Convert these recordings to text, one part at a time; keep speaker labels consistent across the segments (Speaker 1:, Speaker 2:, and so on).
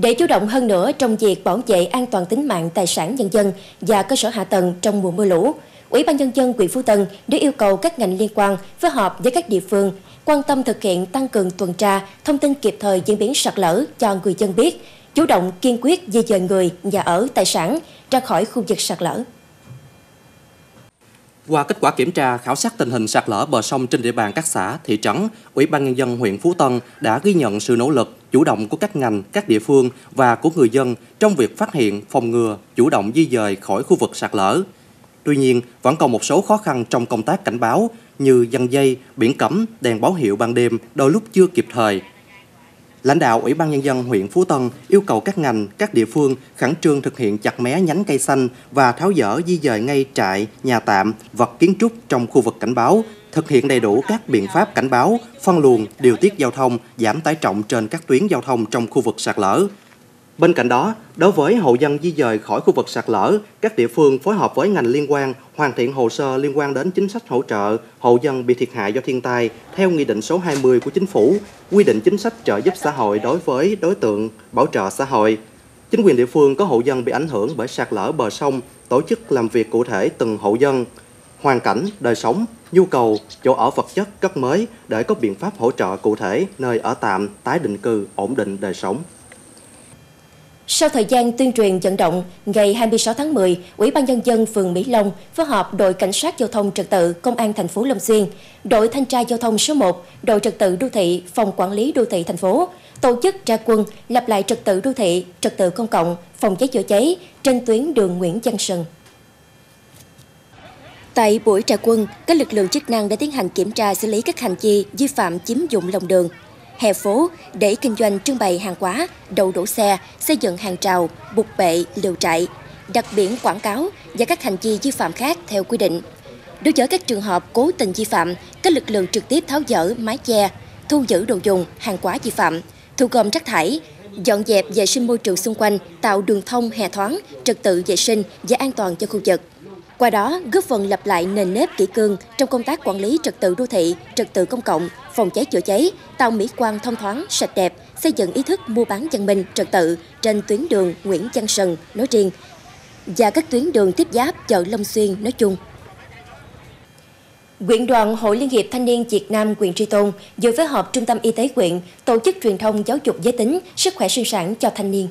Speaker 1: Để chủ động hơn nữa trong việc bảo vệ an toàn tính mạng tài sản nhân dân và cơ sở hạ tầng trong mùa mưa lũ, Ủy ban Nhân dân huyện Phú Tân đã yêu cầu các ngành liên quan phối hợp với các địa phương quan tâm thực hiện tăng cường tuần tra, thông tin kịp thời diễn biến sạt lở cho người dân biết, chủ động kiên quyết di dời người, nhà ở, tài sản ra khỏi khu vực sạt lở.
Speaker 2: Qua kết quả kiểm tra khảo sát tình hình sạt lở bờ sông trên địa bàn các xã, thị trấn, Ủy ban nhân dân huyện Phú Tân đã ghi nhận sự nỗ lực, chủ động của các ngành, các địa phương và của người dân trong việc phát hiện, phòng ngừa, chủ động di dời khỏi khu vực sạt lở. Tuy nhiên, vẫn còn một số khó khăn trong công tác cảnh báo như dăng dây, biển cấm, đèn báo hiệu ban đêm đôi lúc chưa kịp thời, Lãnh đạo Ủy ban Nhân dân huyện Phú Tân yêu cầu các ngành, các địa phương khẩn trương thực hiện chặt mé nhánh cây xanh và tháo dỡ di dời ngay trại, nhà tạm, vật kiến trúc trong khu vực cảnh báo, thực hiện đầy đủ các biện pháp cảnh báo, phân luồng, điều tiết giao thông, giảm tải trọng trên các tuyến giao thông trong khu vực sạt lở, Bên cạnh đó, đối với hộ dân di dời khỏi khu vực sạt lở, các địa phương phối hợp với ngành liên quan hoàn thiện hồ sơ liên quan đến chính sách hỗ trợ hộ dân bị thiệt hại do thiên tai theo Nghị định số 20 của Chính phủ, quy định chính sách trợ giúp xã hội đối với đối tượng bảo trợ xã hội. Chính quyền địa phương có hộ dân bị ảnh hưởng bởi sạt lở bờ sông, tổ chức làm việc cụ thể từng hộ dân, hoàn cảnh, đời sống, nhu cầu, chỗ ở vật chất cấp mới để có biện pháp hỗ trợ cụ thể nơi ở tạm, tái định cư, ổn định đời sống.
Speaker 1: Sau thời gian tuyên truyền vận động, ngày 26 tháng 10, Ủy ban nhân dân phường Mỹ Long phối hợp đội cảnh sát giao thông trật tự công an thành phố Long Xuyên, đội thanh tra giao thông số 1, đội trật tự đô thị, phòng quản lý đô thị thành phố tổ chức ra quân lập lại trật tự đô thị, trật tự công cộng, phòng cháy chữa cháy trên tuyến đường Nguyễn Văn Sơn. Tại buổi trà quân, các lực lượng chức năng đã tiến hành kiểm tra xử lý các hành vi vi phạm chiếm dụng lòng đường, hè phố để kinh doanh trưng bày hàng hóa, đậu đổ xe, xây dựng hàng rào, bục bệ, liều trại, đặt biển quảng cáo và các hành vi vi phạm khác theo quy định. Đối với các trường hợp cố tình vi phạm, các lực lượng trực tiếp tháo dỡ mái che, thu giữ đồ dùng, hàng hóa vi phạm, thu gom rác thải, dọn dẹp vệ sinh môi trường xung quanh, tạo đường thông hè thoáng, trật tự vệ sinh và an toàn cho khu vực. Qua đó, góp phần lập lại nền nếp kỷ cương trong công tác quản lý trật tự đô thị, trật tự công cộng, phòng cháy chữa cháy, tạo mỹ quan thông thoáng, sạch đẹp, xây dựng ý thức mua bán văn minh, trật tự trên tuyến đường Nguyễn Văn Sần nói riêng và các tuyến đường tiếp giáp chợ Long Xuyên nói chung. Quyện đoàn Hội Liên hiệp Thanh niên Việt Nam quyện Tri Tôn vừa phối hợp Trung tâm Y tế quyện tổ chức truyền thông giáo dục giới tính, sức khỏe sinh sản cho thanh niên.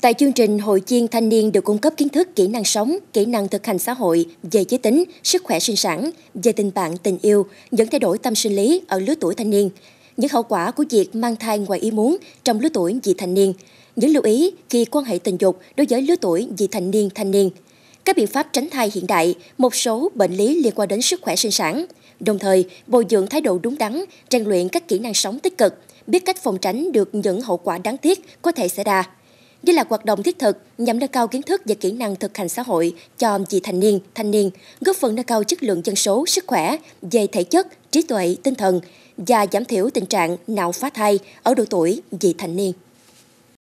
Speaker 1: Tại chương trình, hội chiên thanh niên được cung cấp kiến thức kỹ năng sống, kỹ năng thực hành xã hội, về giới tính, sức khỏe sinh sản, về tình bạn, tình yêu, những thay đổi tâm sinh lý ở lứa tuổi thanh niên, những hậu quả của việc mang thai ngoài ý muốn trong lứa tuổi vị thành niên, những lưu ý khi quan hệ tình dục đối với lứa tuổi vị thành niên thanh niên, các biện pháp tránh thai hiện đại, một số bệnh lý liên quan đến sức khỏe sinh sản, đồng thời bồi dưỡng thái độ đúng đắn, rèn luyện các kỹ năng sống tích cực, biết cách phòng tránh được những hậu quả đáng tiếc có thể xảy ra. Đây là hoạt động thiết thực nhằm nâng cao kiến thức và kỹ năng thực hành xã hội cho chị thành niên, thanh niên, góp phần nâng cao chất lượng dân số, sức khỏe về thể chất, trí tuệ, tinh thần và giảm thiểu tình trạng não phá thai ở độ tuổi vị thành niên.